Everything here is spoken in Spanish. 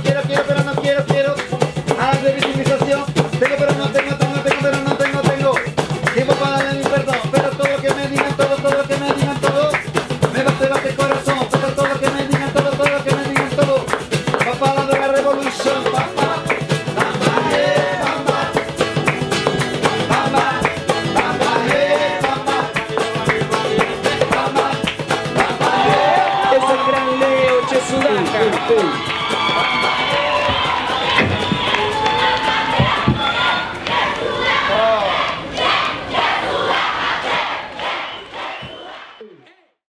Quiero pero no quiero, quiero, pero no quiero, quiero. Alas de victimización. Tengo pero no tengo, tengo, tengo pero no tengo, tengo. Tiempo para darle mi perdón, pero todo lo que me digan, todo, todo lo que me digan, todo. Me bate, bate el corazón, pero todo lo que me digan, todo, todo lo que me digan, todo. Va para la droga revolution, pa, pa. Bamba,